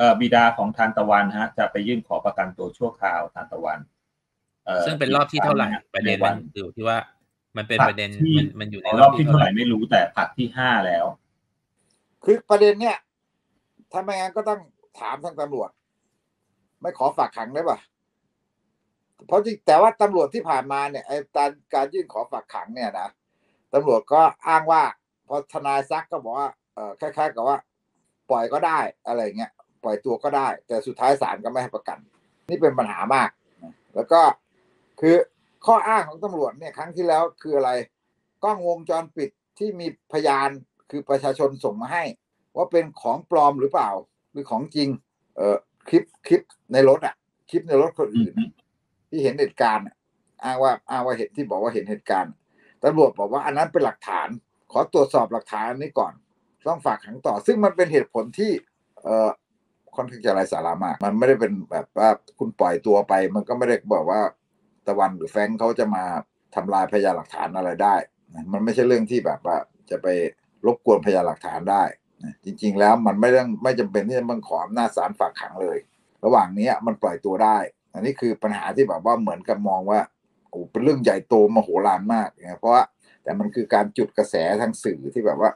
เอ่อบิดาของทานตะวันฮะ จะไปยื่นขอประกันตัวชั่วคราวทานตะวันเอ่อซึ่งเป็นรอบที่เท่าไหร่อีกคงประเด็นใวัมันอยู่ที่ว่า มันเป็นผลัดประเด็นที่มันมันอยู่ในอ๋อรรออบบที่ที่เท่าเท่าไหไหร่ร่ไม่รู้แต่ผลัดที่ห้าแล้ว คือประเด็นเนี่ยถ้าไม่งั้นก็ต้องถามทางตำรวจ ไม่ขอฝากขังได้ป่ะเพราะจริงแต่ว่าตำรวจที่ผ่านมาเนี่ยไอ้การการยื่นขอฝากขังเนี่ยนะตำรวจก็อ้างว่าพอทนายซักก็บอกว่าเออคล้ายๆ กับว่า ปล่อยก็ได้อะไรเงี้ย ปล่อยตัวก็ได้ แต่สุดท้ายศาลก็ไม่ให้ประกัน นี่เป็นปัญหามากนะแล้วก็คือข้ออ้างของตำรวจเนี่ยครั้งที่แล้วคืออะไรกล้องวงจรปิดที่มีพยานคือประชาชนส่งมาให้ ว่าเป็นของปลอมหรือเปล่า หรือของจริง เออคลิปคลิปในรถอะ คลิปในรถคนอื่นอะที่เห็นเหตุการณ์อะอ้างว่าอ้างว่าเห็นที่บอกว่าเห็นเหตุการณ์ตำรวจบอกว่าอันนั้นเป็นหลักฐาน ขอตรวจสอบหลักฐานนี้ก่อน ต้องฝากขังต่อ ซึ่งมันเป็นเหตุผลที่ เอ่อ ค่อนข้างจะไร้สาระมาก มันไม่ได้เป็นแบบว่าคุณปล่อยตัวไป มันก็ไม่ได้บอกว่าตะวันหรือแฟงเขาจะมาทำลายพยานหลักฐานอะไรได้ มันไม่ใช่เรื่องที่แบบว่าจะไปรบกวนพยานหลักฐานได้ จริง ๆ แล้วมันไม่ต้องไม่จำเป็นที่จะต้องขออำนาจศาลฝากขังเลย ระหว่างนี้มันปล่อยตัวได้ อันนี้คือปัญหาที่แบบว่าเหมือนกับมองว่าโอ้เป็นเรื่องใหญ่โตมโหฬารมากนะเพราะว่าแต่มันคือการจุดกระแสทางสื่อที่แบบว่า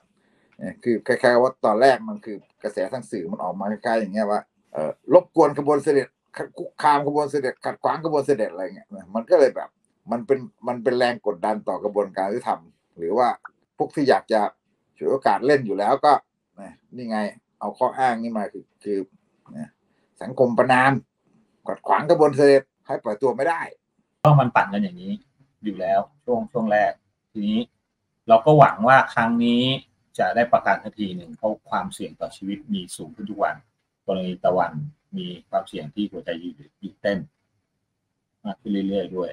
คือคล้ายๆว่าตอนแรกมันคือกระแสทางสื่อมันออกมาคล้ายๆอย่างเงี้ยว่าเออรบกวนขบวนเสด็จขัดคุกคามขบวนเสด็จขัดขวางขบวนเสด็จอะไรเงี้ยมันก็เลยแบบ มันเป็นมันเป็นแรงกดดันต่อกระบวนการยุติธรรมหรือว่าพวกที่อยากจะฉวยโอกาสเล่นอยู่แล้วก็นี่ไง เอาข้ออ้างนี่มาคือคือสังคมประนามขัดขวางกระบวนเสด็จให้ปล่อยตัวไม่ได้ก็มันปั่นกันอย่างนี้อยู่แล้วช่วงช่วงแรก ทีนี้ เราก็หวังว่าครั้งนี้ จะได้ประกันทันทีหนึ่งเพราะความเสี่ยงต่อชีวิตมีสูงขึ้นทุกวันกรณีตะวันมีความเสี่ยงที่หัวใจหยุดหยุดเต้นมากขึ้นเรื่อยๆด้วย